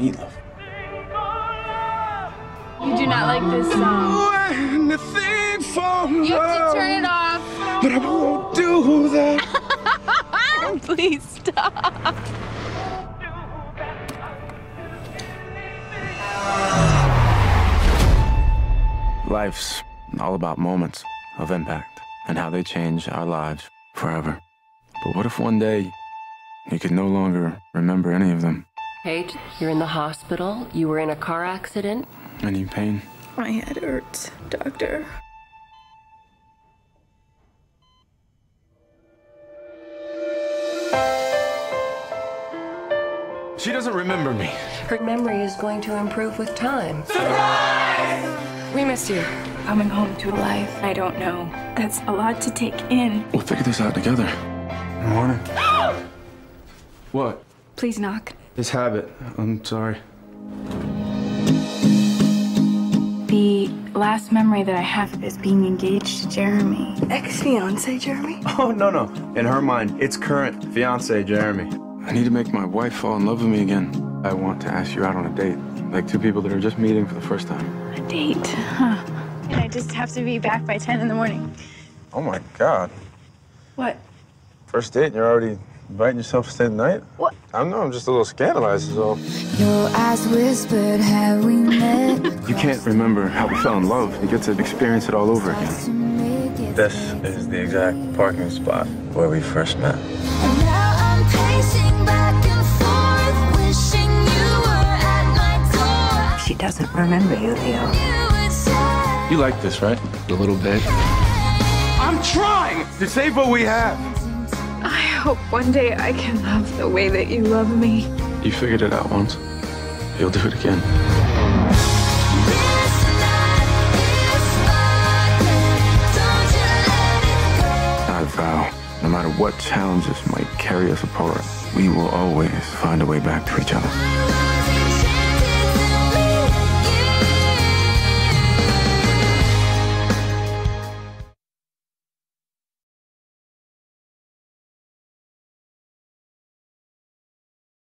Meat Loaf. You do not like this song. Anything for You have to turn it off. But I won't do that. Please stop. Life's all about moments of impact and how they change our lives forever. But what if one day you could no longer remember any of them? Kate, you're in the hospital. You were in a car accident. Any pain? My head hurts, doctor. She doesn't remember me. Her memory is going to improve with time. Surprise! We miss you. Coming home to a life, I don't know. That's a lot to take in. We'll figure this out together. Morning. what? Please knock. This habit. I'm sorry. The last memory that I have is being engaged to Jeremy. Ex fiance Jeremy? Oh, no, no. In her mind, it's current fiance Jeremy. I need to make my wife fall in love with me again. I want to ask you out on a date. Like two people that are just meeting for the first time. A date, huh? And I just have to be back by 10 in the morning. Oh, my God. What? First date, and you're already inviting yourself to stay the night? What? I don't know. I'm just a little scandalized, is all. Your eyes whispered, have we met? You can't remember how we fell in love. You get to experience it all over again. To make it This is the exact parking spot where we first met. Now I'm pacing forth, wishing you were at my door. She doesn't remember you, Leo. You You like this, right? A little bit. I'm trying to save what we have. I hope one day I can love the way that you love me. You figured it out once. You'll do it again. this night is sparkling. Don't you let it go. I vow, no matter what challenges might carry us apart, we will always find a way back to each other.